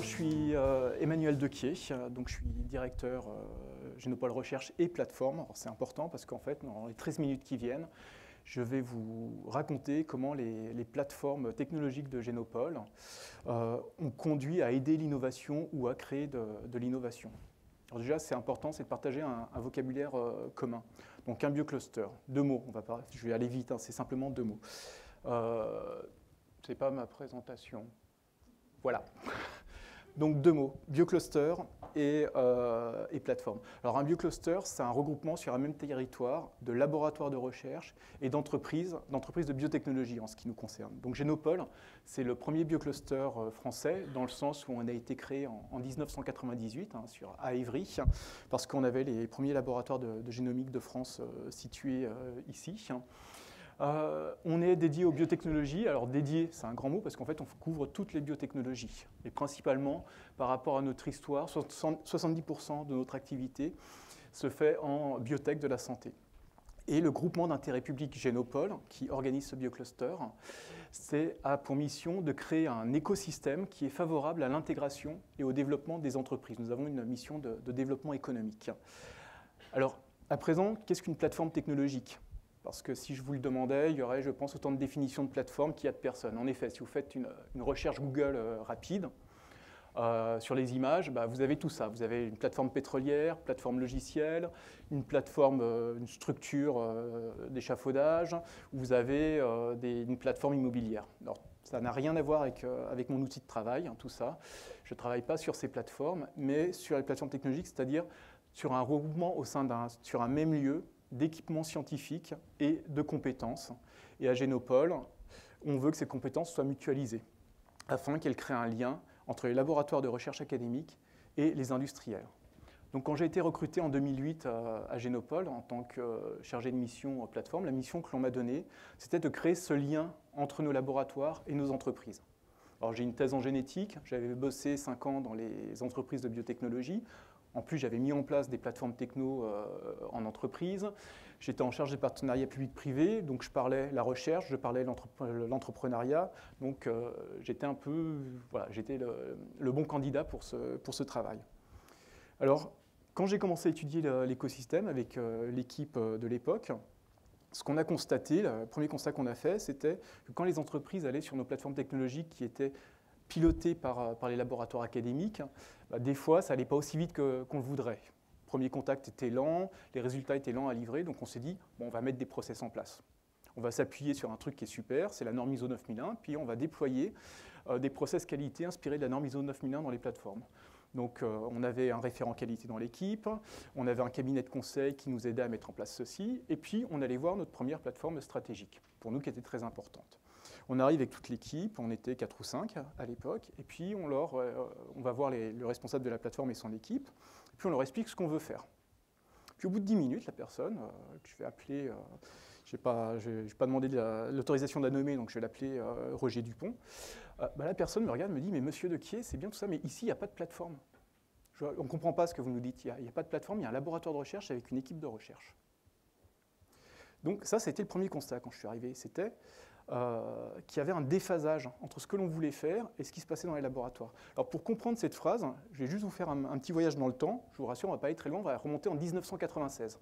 Je suis euh, Emmanuel Dequier, donc je suis directeur euh, Génopole Recherche et Plateforme. C'est important parce qu'en fait, dans les 13 minutes qui viennent, je vais vous raconter comment les, plateformes technologiques de Génopole euh, ont conduit à aider l'innovation ou à créer de, l'innovation. Alors déjà, c'est important, c'est de partager un, vocabulaire commun. Donc un biocluster, deux mots, on va pas, je vais aller vite, hein, c'est simplement deux mots. Ce n'est pas ma présentation. Voilà. Donc deux mots, biocluster et, euh, et, plateforme. Alors un biocluster, c'est un regroupement sur un même territoire de laboratoires de recherche et d'entreprises, d'entreprises de biotechnologie en ce qui nous concerne. Donc Génopole, c'est le premier biocluster euh, français dans le sens où on a été créé en, 1998 hein, sur, à Évry, parce qu'on avait les premiers laboratoires de, génomique de France euh, situés ici. Euh, on est dédié aux biotechnologies. Alors dédié, c'est un grand mot parce qu'en fait, on couvre toutes les biotechnologies. Et principalement, par rapport à notre histoire, 70% de notre activité se fait en biotech de la santé. Et le groupement d'intérêt public Génopole, qui organise ce biocluster, a pour mission de créer un écosystème qui est favorable à l'intégration et au développement des entreprises. Nous avons une mission de, de développement économique. Alors, à présent, qu'est-ce qu'une plateforme technologique? Parce que si je vous le demandais, il y aurait, je pense, autant de définitions de plateforme qu'il y a de personnes. En effet, si vous faites une, recherche Google euh, rapide euh, sur les images, bah, vous avez tout ça. Vous avez une plateforme pétrolière, plateforme logicielle, une plateforme, euh, une structure d'échafaudage, vous avez une plateforme immobilière. Alors, ça n'a rien à voir avec, mon outil de travail, hein, tout ça. Je ne travaille pas sur ces plateformes, mais sur les plateformes technologiques, c'est-à-dire sur un regroupement au sein d'un, sur un même lieu d'équipements scientifiques et de compétences. Et à Génopole, on veut que ces compétences soient mutualisées, afin qu'elles créent un lien entre les laboratoires de recherche académique et les industriels. Donc quand j'ai été recruté en 2008 à, Génopole en tant que chargé de mission plateforme, la mission que l'on m'a donnée, c'était de créer ce lien entre nos laboratoires et nos entreprises. Alors j'ai une thèse en génétique, j'avais bossé 5 ans dans les entreprises de biotechnologie. En plus, j'avais mis en place des plateformes techno euh, en entreprise. J'étais en charge des partenariats publics-privés, donc je parlais la recherche, je parlais l'entrepreneuriat. Donc euh, j'étais un peu, voilà, j'étais le, bon candidat pour ce, travail. Alors, quand j'ai commencé à étudier l'écosystème avec euh, l'équipe de l'époque, ce qu'on a constaté, le premier constat qu'on a fait, c'était que quand les entreprises allaient sur nos plateformes technologiques qui étaient piloté par, par les laboratoires académiques, bah, des fois, ça n'allait pas aussi vite qu'on le voudrait. Le premier contact était lent, les résultats étaient lents à livrer, donc on s'est dit, bon, on va mettre des process en place. On va s'appuyer sur un truc qui est super, c'est la norme ISO 9001, puis on va déployer euh, des process qualité inspirés de la norme ISO 9001 dans les plateformes. Donc euh, on avait un référent qualité dans l'équipe, on avait un cabinet de conseil qui nous aidait à mettre en place ceci, et puis on allait voir notre première plateforme stratégique, pour nous qui était très importante. On arrive avec toute l'équipe, on était 4 ou 5 à l'époque, et puis on, euh, va voir le responsable de la plateforme et son équipe, et puis on leur explique ce qu'on veut faire. Puis au bout de 10 minutes, la personne, euh, que je vais appeler, euh, je n'ai pas, demandé l'autorisation de nommer, donc je vais l'appeler Roger Dupont, bah, la personne me regarde et me dit, mais monsieur Dequier, c'est bien tout ça, mais ici, il n'y a pas de plateforme. on ne comprend pas ce que vous nous dites, il n'y a, a, pas de plateforme, il y a un laboratoire de recherche avec une équipe de recherche. Donc ça, c'était le premier constat quand je suis arrivé, c'était euh, qu'il y avait un déphasage entre ce que l'on voulait faire et ce qui se passait dans les laboratoires. Alors pour comprendre cette phrase, je vais juste vous faire un, petit voyage dans le temps, je vous rassure, on ne va pas aller très loin, on va remonter en 1996.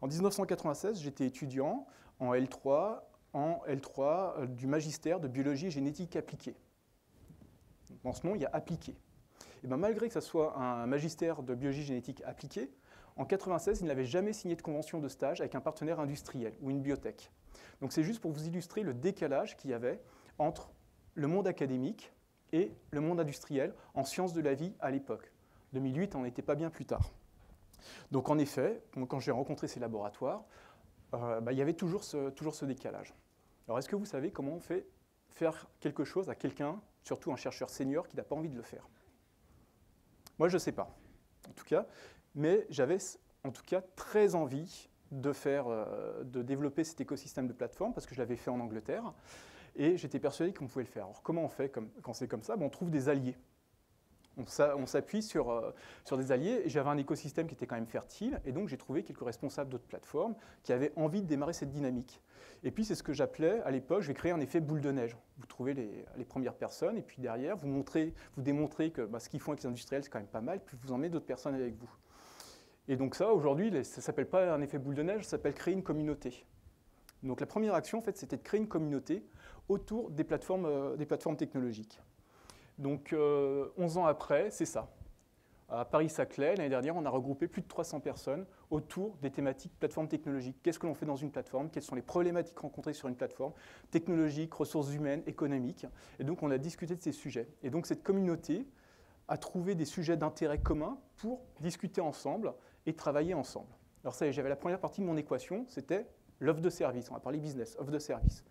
En 1996, j'étais étudiant en L3, en L3 euh, du magistère de biologie et génétique appliquée. Dans ce nom, il y a appliqué. Et bien, malgré que ce soit un magistère de biologie génétique appliquée, en 1996, il n'avait jamais signé de convention de stage avec un partenaire industriel ou une biotech. Donc c'est juste pour vous illustrer le décalage qu'il y avait entre le monde académique et le monde industriel en sciences de la vie à l'époque. 2008, on n'était pas bien plus tard. Donc en effet, quand j'ai rencontré ces laboratoires, euh, bah, il y avait toujours ce, toujours ce décalage. Alors est-ce que vous savez comment on fait faire quelque chose à quelqu'un, surtout un chercheur senior, qui n'a pas envie de le faire? Moi, je ne sais pas, en tout cas, mais j'avais en tout cas très envie de, faire, euh, de développer cet écosystème de plateforme parce que je l'avais fait en Angleterre et j'étais persuadé qu'on pouvait le faire. Alors comment on fait quand c'est comme ça? Ben, On trouve des alliés. On s'appuie sur, euh, sur des alliés. J'avais un écosystème qui était quand même fertile. Et donc, j'ai trouvé quelques responsables d'autres plateformes qui avaient envie de démarrer cette dynamique. Et puis, c'est ce que j'appelais, à l'époque, je vais créer un effet boule de neige. Vous trouvez les, premières personnes. Et puis, derrière, vous, montrez, vous démontrez que bah, ce qu'ils font avec les industriels, c'est quand même pas mal. Puis, vous emmenez d'autres personnes avec vous. Et donc, ça, aujourd'hui, ça ne s'appelle pas un effet boule de neige, ça s'appelle créer une communauté. Donc, la première action, en fait, c'était de créer une communauté autour des plateformes, euh, des plateformes technologiques. Donc 11 euh, ans après, c'est ça. À Paris-Saclay, l'année dernière, on a regroupé plus de 300 personnes autour des thématiques plateformes technologiques. Qu'est-ce que l'on fait dans une plateforme? Quelles sont les problématiques rencontrées sur une plateforme? Technologiques, ressources humaines, économiques. Et donc, on a discuté de ces sujets. Et donc, cette communauté a trouvé des sujets d'intérêt commun pour discuter ensemble et travailler ensemble. Alors ça j'avais la première partie de mon équation, c'était l'offre de service. On va parler business, offre de service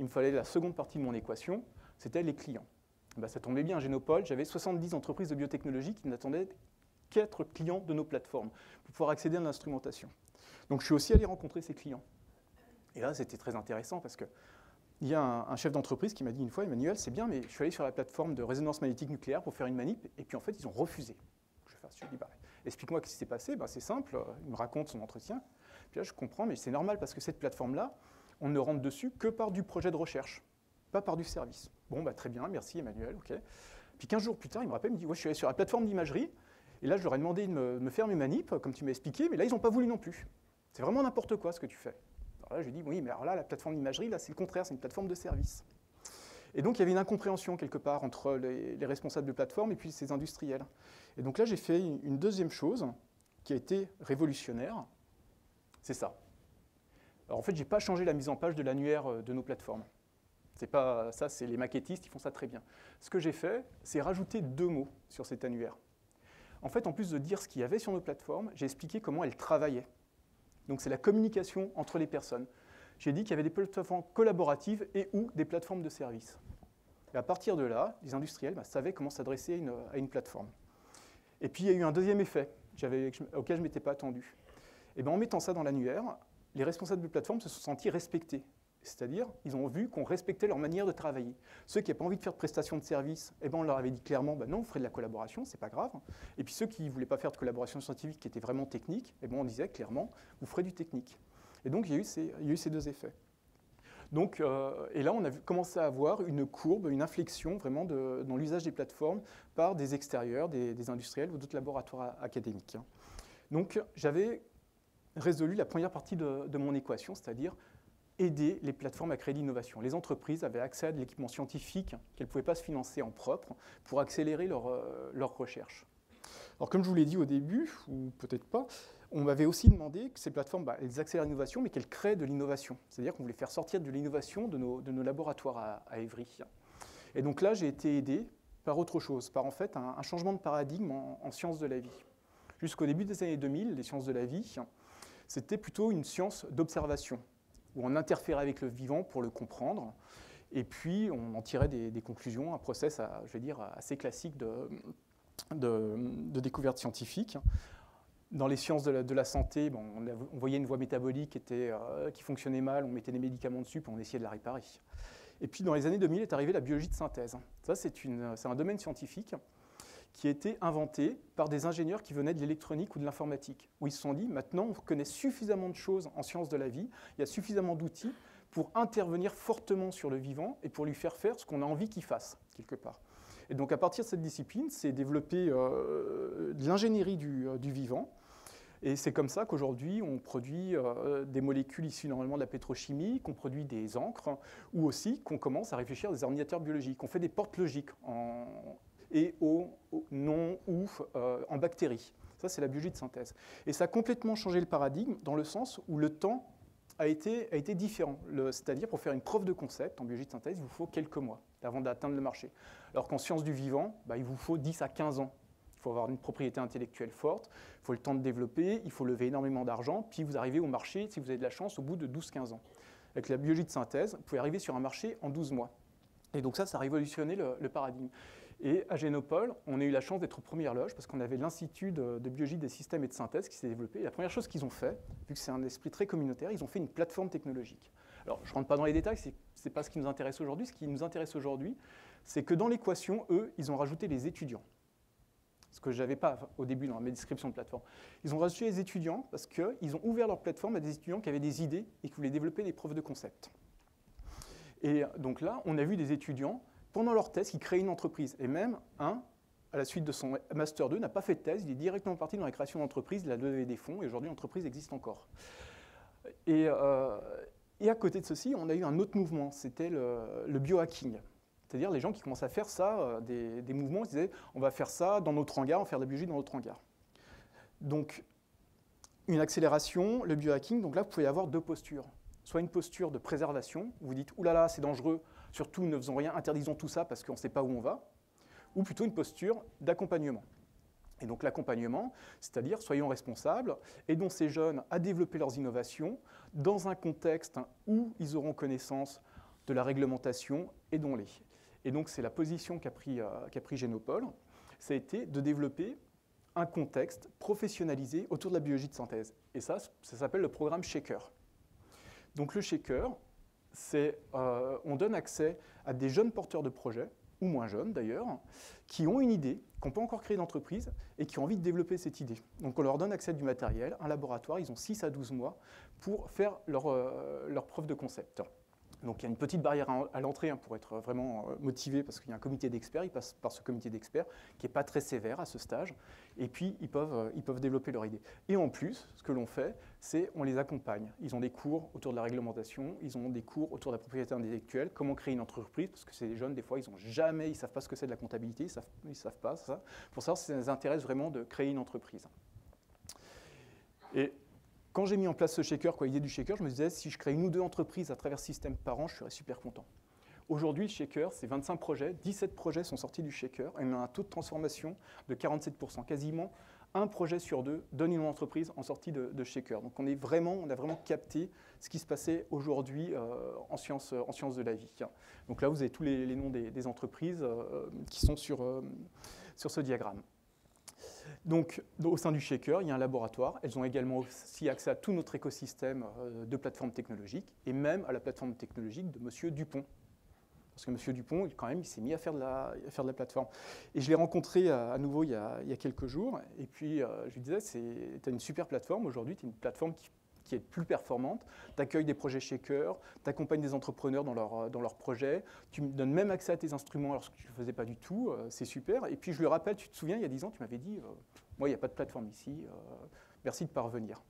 il me fallait la seconde partie de mon équation, c'était les clients. Bah, ça tombait bien, Génopole, j'avais 70 entreprises de biotechnologie qui n'attendaient qu'être clients de nos plateformes pour pouvoir accéder à l'instrumentation. Donc je suis aussi allé rencontrer ces clients. Et là, c'était très intéressant parce que il y a un, chef d'entreprise qui m'a dit une fois, Emmanuel, c'est bien, mais je suis allé sur la plateforme de résonance magnétique nucléaire pour faire une manip, et puis en fait, ils ont refusé. Je, je lui dis, explique-moi ce qui s'est passé. Bah, c'est simple, il me raconte son entretien. Puis là, je comprends, mais c'est normal parce que cette plateforme-là, on ne rentre dessus que par du projet de recherche, pas par du service. Bon, bah, très bien, merci Emmanuel, ok. Puis 15 jours plus tard, il me rappelle, il me dit, ouais, je suis allé sur la plateforme d'imagerie, et là, je leur ai demandé de me, faire mes manips, comme tu m'as expliqué, mais là, ils n'ont pas voulu non plus. C'est vraiment n'importe quoi ce que tu fais. Alors là, je lui dit, oui, mais alors là, la plateforme d'imagerie, là, c'est le contraire, c'est une plateforme de service. Et donc, il y avait une incompréhension quelque part entre les, les, responsables de plateforme et puis ces industriels. Et donc là, j'ai fait une deuxième chose qui a été révolutionnaire, c'est ça. Alors en fait, je n'ai pas changé la mise en page de l'annuaire euh, de nos plateformes. C'est pas ça, c'est les maquettistes, ils font ça très bien. Ce que j'ai fait, c'est rajouter deux mots sur cet annuaire. En fait, en plus de dire ce qu'il y avait sur nos plateformes, j'ai expliqué comment elles travaillaient. Donc c'est la communication entre les personnes. J'ai dit qu'il y avait des plateformes collaboratives et ou des plateformes de services. Et à partir de là, les industriels bah, savaient comment s'adresser à, une, plateforme. Et puis il y a eu un deuxième effet auquel je ne m'étais pas attendu. Et bien, en mettant ça dans l'annuaire, les responsables de plateforme se sont sentis respectés. C'est-à-dire, ils ont vu qu'on respectait leur manière de travailler. Ceux qui n'avaient pas envie de faire de prestations de service, eh ben on leur avait dit clairement, bah non, vous ferez de la collaboration, c'est pas grave. Et puis ceux qui ne voulaient pas faire de collaboration scientifique, qui était vraiment technique, eh ben on disait clairement, vous ferez du technique. Et donc il y a eu ces, deux effets. Donc, euh, et là, on a commencé à avoir une courbe, une inflexion vraiment dans l'usage des plateformes par des extérieurs, des, industriels ou d'autres laboratoires académiques. Donc, j'avais résolu la première partie de, mon équation, c'est-à-dire aider les plateformes à créer l'innovation. Les entreprises avaient accès à de l'équipement scientifique qu'elles ne pouvaient pas se financer en propre pour accélérer leur, euh, recherche. Alors comme je vous l'ai dit au début, ou peut-être pas, on m'avait aussi demandé que ces plateformes, bah, elles accélèrent l'innovation, mais qu'elles créent de l'innovation. C'est-à-dire qu'on voulait faire sortir de l'innovation de nos, laboratoires à, à, Évry. Et donc là, j'ai été aidé par autre chose, par en fait un, changement de paradigme en, en sciences de la vie. Jusqu'au début des années 2000, les sciences de la vie, c'était plutôt une science d'observation, où on interférait avec le vivant pour le comprendre, et puis on en tirait des, conclusions, un process, je vais dire, assez classique de, découverte scientifique. Dans les sciences de la, santé, on, voyait une voie métabolique euh, qui fonctionnait mal, on mettait des médicaments dessus, puis on essayait de la réparer. Et puis dans les années 2000 est arrivée la biologie de synthèse. Ça, c'est un domaine scientifique qui a été inventé par des ingénieurs qui venaient de l'électronique ou de l'informatique, où ils se sont dit, maintenant on connaît suffisamment de choses en sciences de la vie, il y a suffisamment d'outils pour intervenir fortement sur le vivant et pour lui faire faire ce qu'on a envie qu'il fasse, quelque part. Et donc à partir de cette discipline, c'est développer euh, de l'ingénierie euh, du, vivant, et c'est comme ça qu'aujourd'hui, on produit euh, des molécules issues normalement de la pétrochimie, qu'on produit des encres, ou aussi qu'on commence à réfléchir à des ordinateurs biologiques. On fait des portes logiques en, et au, non ou euh, en bactéries. Ça, c'est la biologie de synthèse. Et ça a complètement changé le paradigme dans le sens où le temps a été, a été différent. C'est-à-dire, pour faire une preuve de concept en biologie de synthèse, il vous faut quelques mois avant d'atteindre le marché. Alors qu'en sciences du vivant, bah, il vous faut 10 à 15 ans. Il faut avoir une propriété intellectuelle forte, il faut le temps de développer, il faut lever énormément d'argent, puis vous arrivez au marché, si vous avez de la chance, au bout de 12-15 ans. Avec la biologie de synthèse, vous pouvez arriver sur un marché en 12 mois. Et donc ça, ça a révolutionné le paradigme. Et à Génopole, on a eu la chance d'être aux premières loges parce qu'on avait l'Institut de, biologie des systèmes et de synthèse qui s'est développé. Et la première chose qu'ils ont fait, vu que c'est un esprit très communautaire, ils ont fait une plateforme technologique. Alors, je ne rentre pas dans les détails, ce n'est pas ce qui nous intéresse aujourd'hui. Ce qui nous intéresse aujourd'hui, c'est que dans l'équation, eux, ils ont rajouté les étudiants. ce que je n'avais pas au début dans mes descriptions de plateforme. Ils ont rajouté les étudiants parce qu'ils ont ouvert leur plateforme à des étudiants qui avaient des idées et qui voulaient développer des preuves de concept. Et donc là, on a vu des étudiants, pendant leur thèse, qui créaient une entreprise. Et même un, à la suite de son Master 2, n'a pas fait de thèse, il est directement parti dans la création d'entreprise, il a levé des fonds, et aujourd'hui l'entreprise existe encore. Et, euh, et, à côté de ceci, on a eu un autre mouvement, c'était le, biohacking. C'est-à-dire les gens qui commencent à faire ça, euh, des, des, mouvements, ils disaient on va faire ça dans notre hangar, on va faire de la biologie dans notre hangar. Donc, une accélération, le biohacking, donc là, vous pouvez avoir deux postures. Soit une posture de préservation, vous dites oulala, c'est dangereux, surtout ne faisons rien, interdisons tout ça parce qu'on ne sait pas où on va ou plutôt une posture d'accompagnement. Et donc l'accompagnement, c'est-à-dire soyons responsables, aidons ces jeunes à développer leurs innovations dans un contexte où ils auront connaissance de la réglementation, aidons-les. Et donc c'est la position qu'a pris, euh, Génopole, ça a été de développer un contexte professionnalisé autour de la biologie de synthèse. Et ça, ça s'appelle le programme Shaker. Donc le Shaker, c'est euh, on donne accès à des jeunes porteurs de projets ou moins jeunes d'ailleurs, qui ont une idée, qui n'ont pas encore créé d'entreprise et qui ont envie de développer cette idée. Donc on leur donne accès à du matériel, un laboratoire, ils ont 6 à 12 mois pour faire leur, euh, leur preuve de concept. Donc il y a une petite barrière à l'entrée hein, pour être vraiment euh, motivé parce qu'il y a un comité d'experts, ils passent par ce comité d'experts qui n'est pas très sévère à ce stage, et puis ils peuvent, euh, ils peuvent développer leur idée. Et en plus, ce que l'on fait, c'est on les accompagne. Ils ont des cours autour de la réglementation, ils ont des cours autour de la propriété intellectuelle, comment créer une entreprise, parce que ces jeunes, des fois, ils n'ont jamais, ils ne savent pas ce que c'est de la comptabilité, ils savent, ils savent pas ça. Pour ça, ça les intéresse vraiment de créer une entreprise. Et quand j'ai mis en place ce shaker, quoi, l'idée du shaker, je me disais, si je crée une ou deux entreprises à travers ce système par an, je serais super content. Aujourd'hui, le shaker, c'est 25 projets, 17 projets sont sortis du shaker, et on a un taux de transformation de 47%. Quasiment un projet sur deux donne une entreprise en sortie de, shaker. Donc on, est vraiment, on a vraiment capté ce qui se passait aujourd'hui euh, en, sciences, en sciences de la vie. Donc là, vous avez tous les, noms des, entreprises euh, qui sont sur, euh, sur ce diagramme. Donc, au sein du Shaker, il y a un laboratoire. Elles ont également aussi accès à tout notre écosystème euh, de plateformes technologiques et même à la plateforme technologique de M. Dupont. Parce que M. Dupont, quand même, il s'est mis à faire, de la, faire de la plateforme. Et je l'ai rencontré à, nouveau il y, a, quelques jours. Et puis, euh, je lui disais, tu as une super plateforme aujourd'hui, tu une plateforme qui qui est plus performante. Tu accueilles des projets shaker, tu accompagnes des entrepreneurs dans, leur, dans leurs projets, tu me donnes même accès à tes instruments alors que tu ne faisais pas du tout, euh, c'est super. Et puis je lui rappelle, tu te souviens, il y a 10 ans, tu m'avais dit, euh, moi, il n'y a pas de plateforme ici, euh, merci de parvenir.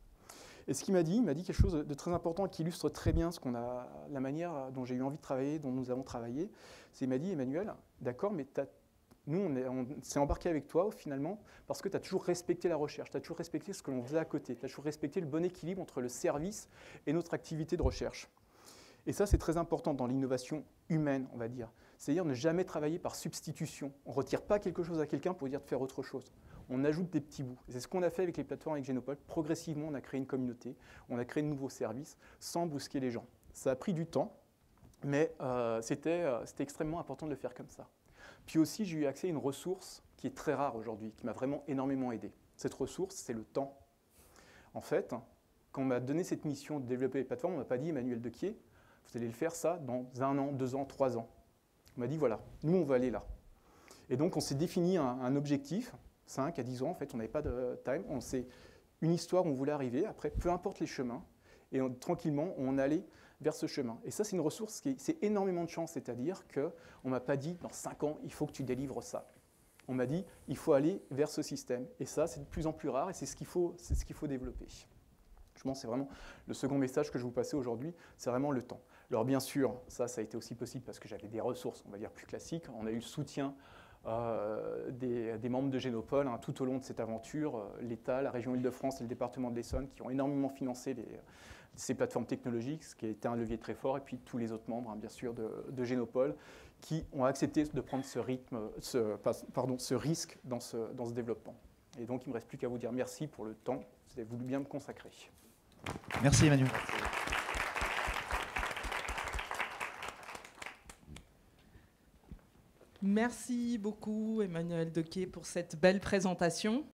Et ce qu'il m'a dit, il m'a dit quelque chose de très important qui illustre très bien ce qu'on a, la manière dont j'ai eu envie de travailler, dont nous avons travaillé. C'est il m'a dit, Emmanuel, d'accord, mais tu as nous, on, s'est embarqué avec toi finalement parce que tu as toujours respecté la recherche, tu as toujours respecté ce que l'on faisait à côté, tu as toujours respecté le bon équilibre entre le service et notre activité de recherche. Et ça, c'est très important dans l'innovation humaine, on va dire. C'est-à-dire ne jamais travailler par substitution. On ne retire pas quelque chose à quelqu'un pour dire de faire autre chose. On ajoute des petits bouts. C'est ce qu'on a fait avec les plateformes avec Genopole. Progressivement, on a créé une communauté, on a créé de nouveaux services sans bousquer les gens. Ça a pris du temps, mais euh, euh, c'était extrêmement important de le faire comme ça. Puis aussi, j'ai eu accès à une ressource qui est très rare aujourd'hui, qui m'a vraiment énormément aidé. Cette ressource, c'est le temps. En fait, quand on m'a donné cette mission de développer les plateformes, on m'a pas dit, Emmanuel Dequier, vous allez le faire ça dans un an, deux ans, trois ans. On m'a dit, voilà, nous, on va aller là. Et donc, on s'est défini un, objectif, 5 à 10 ans, en fait, on n'avait pas de time. On s'est une histoire où on voulait arriver. Après, peu importe les chemins, et tranquillement, on allait vers ce chemin. Et ça, c'est une ressource qui c'est énormément de chance, c'est-à-dire qu'on ne m'a pas dit, dans 5 ans, il faut que tu délivres ça. On m'a dit, il faut aller vers ce système. Et ça, c'est de plus en plus rare et c'est ce qu'il faut, ce qu'il faut développer. Je pense que c'est vraiment le second message que je vous passer aujourd'hui, c'est vraiment le temps. Alors bien sûr, ça, ça a été aussi possible parce que j'avais des ressources, on va dire, plus classiques. On a eu le soutien euh, des, membres de Génopole hein, tout au long de cette aventure. Euh, L'État, la région Île-de-France et le département de l'Essonne qui ont énormément financé ces plateformes technologiques, ce qui a été un levier très fort, et puis tous les autres membres, hein, bien sûr, de, de, Génopole, qui ont accepté de prendre ce, risque dans ce développement. Et donc, il ne me reste plus qu'à vous dire merci pour le temps que vous avez voulu bien me consacrer. Merci Emmanuel. Merci beaucoup Emmanuel Dequet pour cette belle présentation.